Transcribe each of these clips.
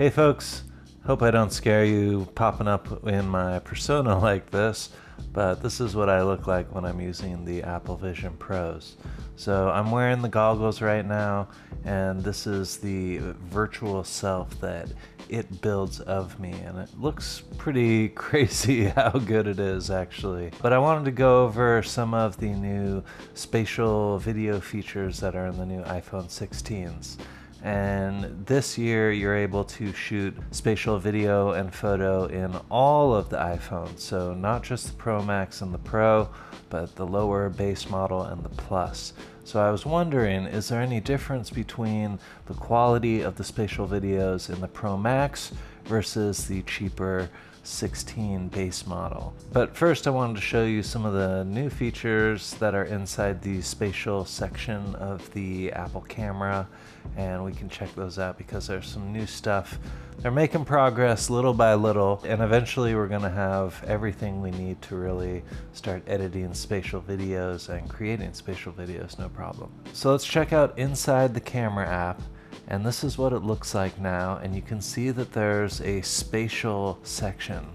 Hey folks, hope I don't scare you popping up in my persona like this, but this is what I look like when I'm using the Apple Vision Pros. So I'm wearing the goggles right now, and this is the virtual self that it builds of me, and it looks pretty crazy how good it is actually. But I wanted to go over some of the new spatial video features that are in the new iPhone 16s. And this year, you're able to shoot spatial video and photo in all of the iPhones. So, not just the Pro Max and the Pro, but the lower base model and the Plus. So, I was wondering is there any difference between the quality of the spatial videos in the Pro Max versus the cheaper 16 base model. But first I wanted to show you some of the new features that are inside the spatial section of the Apple camera and we can check those out because there's some new stuff. They're making progress little by little and eventually we're to have everything we need to really start editing spatial videos and creating spatial videos no problem. So let's check out inside the camera app and this is what it looks like now and you can see that there's a spatial section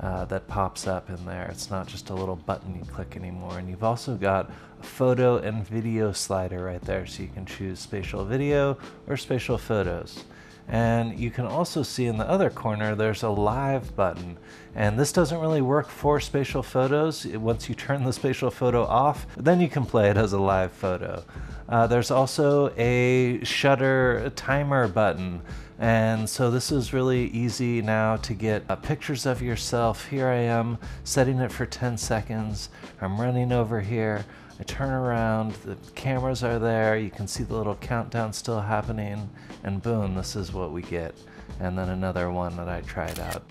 uh, that pops up in there. It's not just a little button you click anymore. And you've also got a photo and video slider right there so you can choose spatial video or spatial photos. And you can also see in the other corner there's a live button. And this doesn't really work for spatial photos. Once you turn the spatial photo off, then you can play it as a live photo. Uh, there's also a shutter timer button. And so this is really easy now to get uh, pictures of yourself. Here I am setting it for 10 seconds. I'm running over here. I turn around, the cameras are there, you can see the little countdown still happening, and boom, this is what we get. And then another one that I tried out.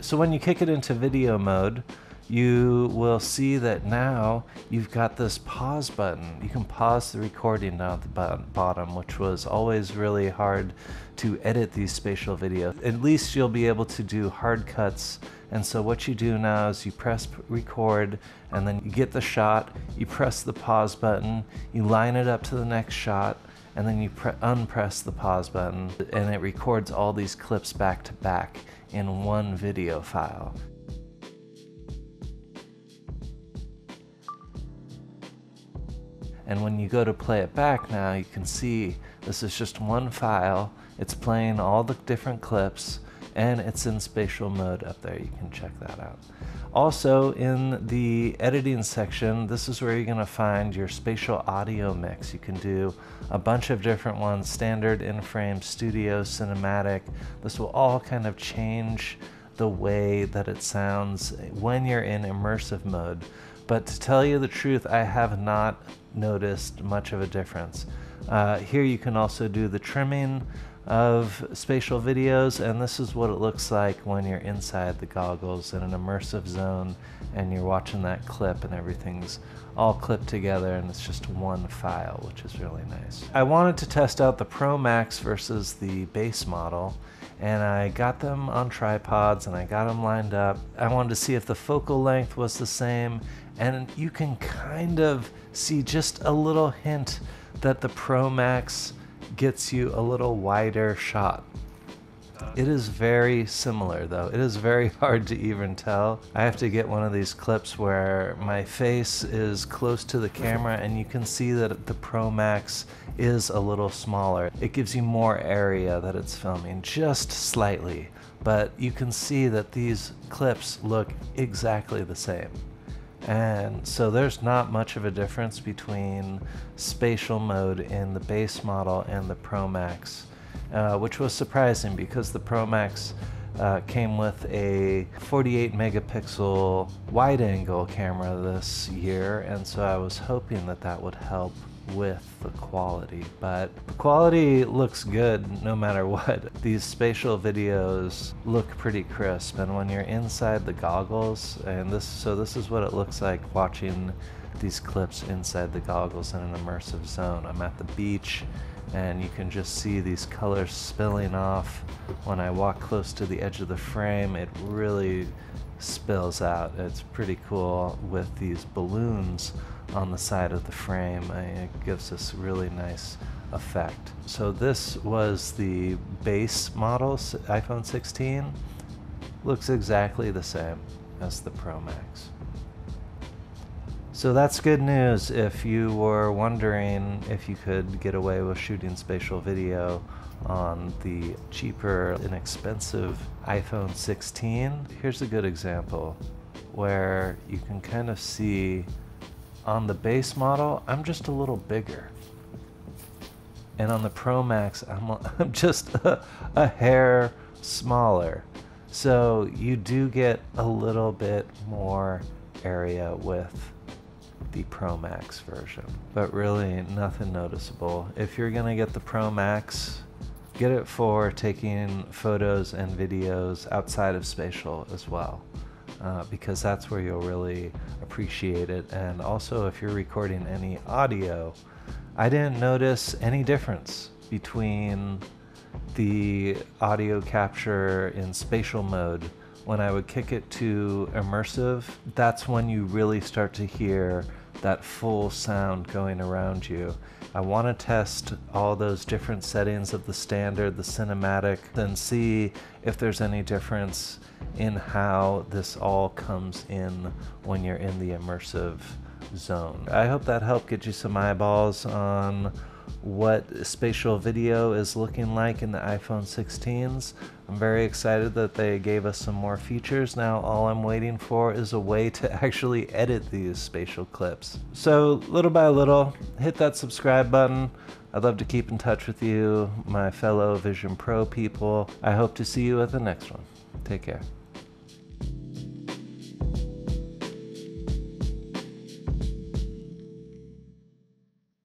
So when you kick it into video mode, you will see that now you've got this pause button. You can pause the recording down at the bottom, which was always really hard to edit these spatial videos. At least you'll be able to do hard cuts. And so what you do now is you press record and then you get the shot, you press the pause button, you line it up to the next shot, and then you unpress the pause button and it records all these clips back to back in one video file. And when you go to play it back now, you can see this is just one file. It's playing all the different clips and it's in spatial mode up there. You can check that out. Also in the editing section, this is where you're gonna find your spatial audio mix. You can do a bunch of different ones, standard, in-frame, studio, cinematic. This will all kind of change the way that it sounds when you're in immersive mode. But to tell you the truth, I have not noticed much of a difference. Uh, here you can also do the trimming of spatial videos and this is what it looks like when you're inside the goggles in an immersive zone and you're watching that clip and everything's all clipped together and it's just one file which is really nice. I wanted to test out the Pro Max versus the base model and I got them on tripods and I got them lined up. I wanted to see if the focal length was the same and you can kind of see just a little hint that the Pro Max gets you a little wider shot. It is very similar though. It is very hard to even tell. I have to get one of these clips where my face is close to the camera and you can see that the Pro Max is a little smaller. It gives you more area that it's filming, just slightly. But you can see that these clips look exactly the same. And so there's not much of a difference between spatial mode in the base model and the Pro Max. Uh, which was surprising because the Pro Max uh, came with a 48 megapixel wide angle camera this year, and so I was hoping that that would help with the quality. But the quality looks good no matter what. These spatial videos look pretty crisp, and when you're inside the goggles, and this, so this is what it looks like watching these clips inside the goggles in an immersive zone. I'm at the beach and you can just see these colors spilling off when I walk close to the edge of the frame it really spills out it's pretty cool with these balloons on the side of the frame it gives this really nice effect. So this was the base model iPhone 16. Looks exactly the same as the Pro Max. So that's good news if you were wondering if you could get away with shooting spatial video on the cheaper, inexpensive iPhone 16. Here's a good example where you can kind of see on the base model, I'm just a little bigger. And on the Pro Max, I'm, I'm just a, a hair smaller. So you do get a little bit more area with the Pro Max version, but really nothing noticeable. If you're gonna get the Pro Max, get it for taking photos and videos outside of spatial as well. Uh, because that's where you'll really appreciate it. And also, if you're recording any audio, I didn't notice any difference between the audio capture in spatial mode when I would kick it to immersive. That's when you really start to hear that full sound going around you. I want to test all those different settings of the standard, the cinematic, and see if there's any difference in how this all comes in when you're in the immersive zone. I hope that helped get you some eyeballs on what spatial video is looking like in the iPhone 16s. I'm very excited that they gave us some more features. Now all I'm waiting for is a way to actually edit these spatial clips. So little by little, hit that subscribe button. I'd love to keep in touch with you, my fellow Vision Pro people. I hope to see you at the next one. Take care.